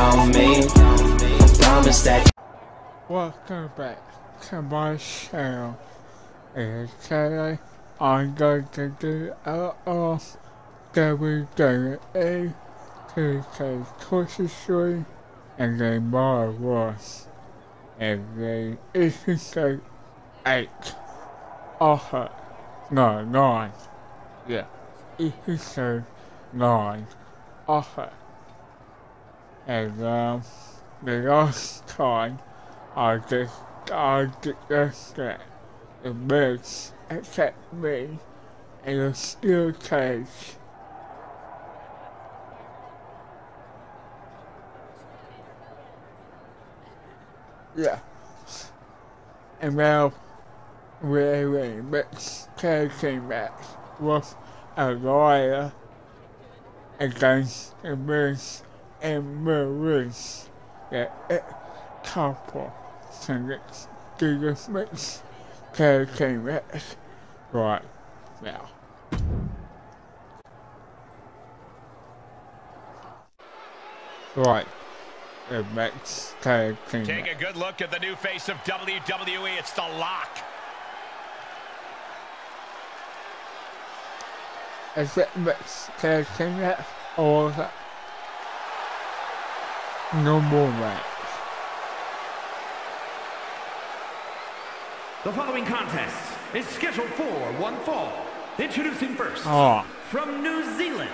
on me. I promise that. Welcome back to my channel. And today I'm going to do a of WWE 2K23 and then more was. And then episode 8 offer no 9 yeah episode 9 offer and um the last time I just I just that the birds accept me in a steel cage. Yeah. And now in mixed caging match with a lawyer against the Miz and Maryse. The couple to do this mix caging match right now. Right. The next tag team Take a good look at the new face of WWE. It's the Lock. Is it tag team match or is it no more match? The following contest is scheduled for one fall. Introducing first, Oh. from New Zealand,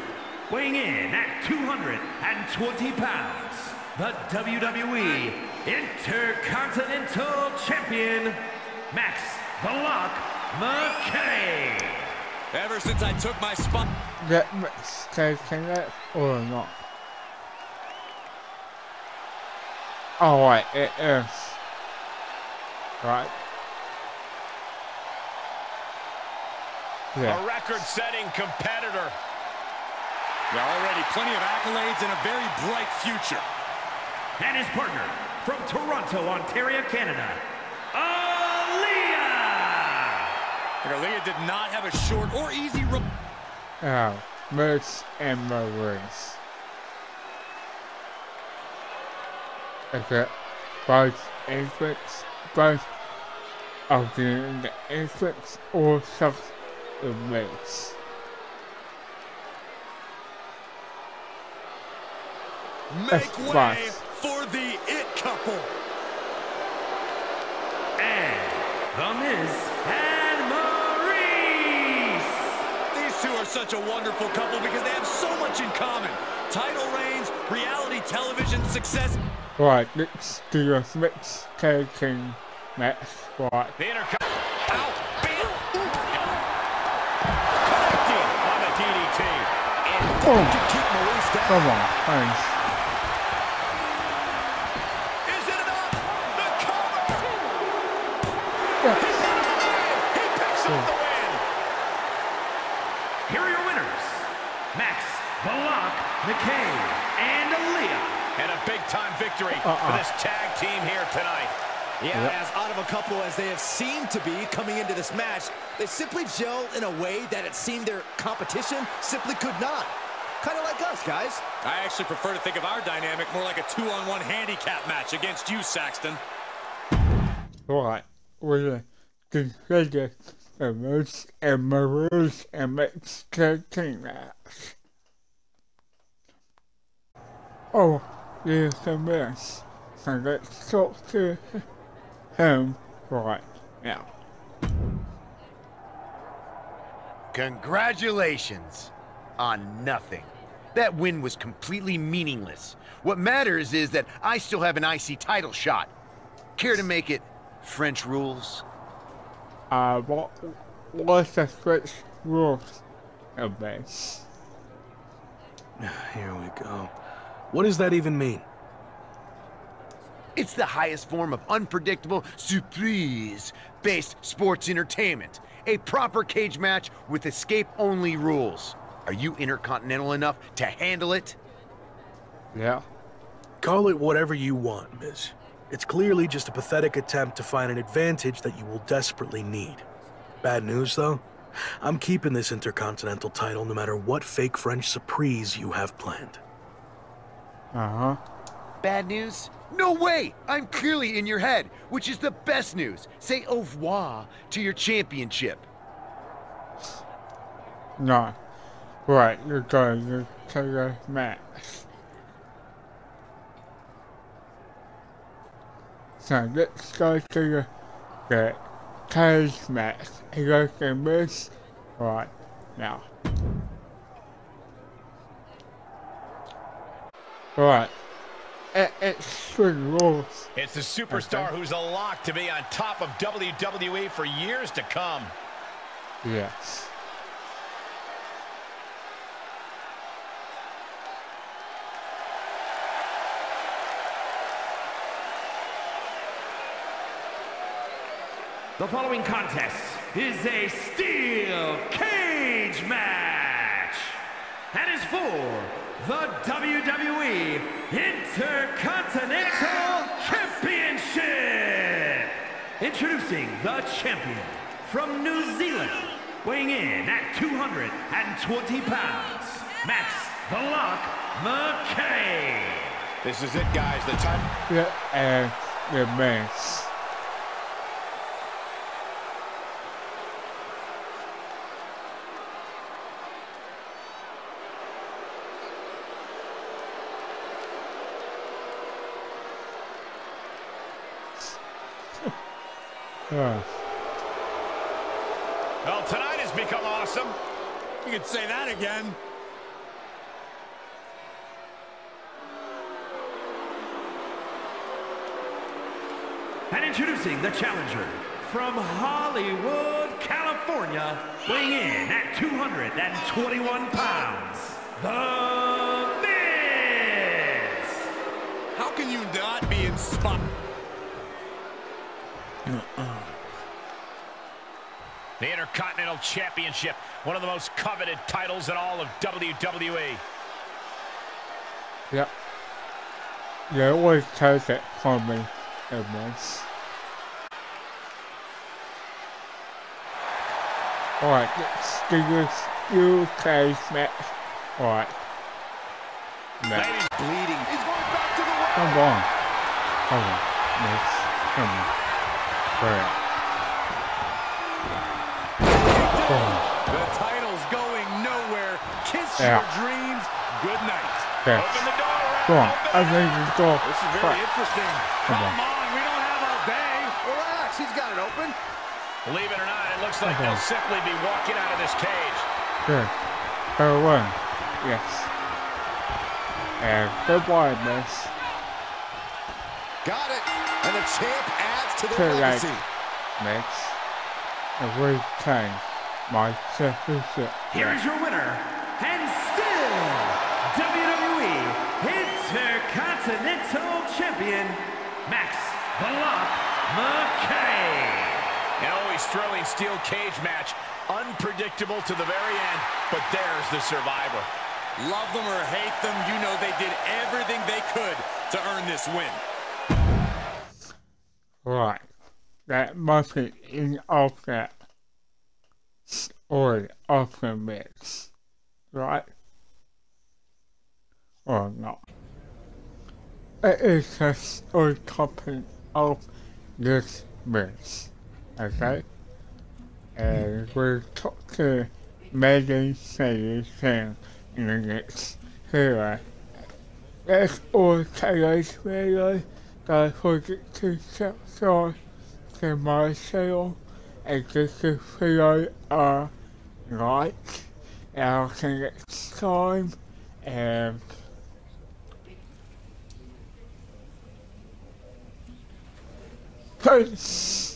weighing in at 220 pounds, the WWE Intercontinental Champion, Max the Lock McRae. Ever since I took my spot. That next tag team match or not? Oh right, it is. Right. Yeah. A record-setting competitor. Yeah, already plenty of accolades and a very bright future. And his partner, from Toronto, Ontario, Canada, Aliyah! And Aliyah did not have a short or easy run. Oh, Merce and Maryse. Okay, both infants, both of the infants or subs the race. Make That's way fast. for the It Couple. And The Miz and Maryse! These two are such a wonderful couple because they have so much in common. Title reigns, reality television success. Right, let's do a mixed tag team match. Right, The Intercon... Ow! Bam! Connecting on the DDT. And Boom. To keep Maryse down. come on, thanks. Is it enough? The cover. Yeah. He picks up the win. Here are your winners, Max the Lock McRae and Aliyah. And a big-time victory Uh-uh. for this tag team here tonight. Yeah, Yep. as out of a couple as they have seemed to be coming into this match, they simply gel in a way that it seemed their competition simply could not. Kind of like us, guys. I actually prefer to think of our dynamic more like a two-on-one handicap match against you, Saxton. Right, we're gonna consider the Merce and Maryse and mixed tag team match. Oh, here's the Miz. So let's talk to him right now. Congratulations on nothing. That win was completely meaningless. What matters is that I still have an IC title shot. Care to make it French rules? Uh, what, what's the French rules of this? Here we go. What does that even mean? It's the highest form of unpredictable surprise-based sports entertainment. A proper cage match with escape-only rules. Are you intercontinental enough to handle it? Yeah. Call it whatever you want, Miz. It's clearly just a pathetic attempt to find an advantage that you will desperately need. Bad news, though? I'm keeping this Intercontinental title no matter what fake French surprise you have planned. Uh-huh. bad news? No way! I'm clearly in your head, which is the best news. Say au revoir to your championship. No. Right, you're going to the match. So let's go to the, the cage match. You guys can miss right now. Right. It, it's swing rules. It's the superstar Okay. who's a lock to be on top of WWE for years to come. Yes. The following contest is a steel cage match and is for the WWE Intercontinental Championship. Introducing the champion from New Zealand, weighing in at 220 pounds, Max the Lock McRae. This is it, guys. The time. Yeah, and the Miz. Well, tonight has become awesome. You could say that again. And introducing the challenger from Hollywood, California, weighing in at 221 pounds, The Miz! How can you not be inspired? The Intercontinental Championship, one of the most coveted titles in all of. WWE. Yep. They always take it from me, the Miz. Alright, let's do this UK match. Alright. Match. Bleeding. He's going back to the well. Come on. Come on. Miss. Come on. Right. Yeah. your dreams. Good night. Okay. open the door. Come on. I think it's go. This is very interesting. Come Come on. on, we don't have all day. Relax. He's got it open. Believe it or not, it looks like Okay. they'll simply be walking out of this cage. Good. Go away. Yes. And goodbye, miss. Got it. And the champ adds to their Correct. legacy. Miss. And retain my championship. Here's your winner, and still WWE Intercontinental Champion, Max the Lock McRae. An always thrilling steel cage match. Unpredictable to the very end, but there's the survivor. Love them or hate them, you know they did everything they could to earn this win. Right. That must be in off that or off the mix. Right? Or not. It is just a topic of this mix. Okay? And we'll talk to Megan Sadie Sam in the next here. That's all today's video. Don't forget to subscribe to my channel and give this video a like. See you next time. And peace.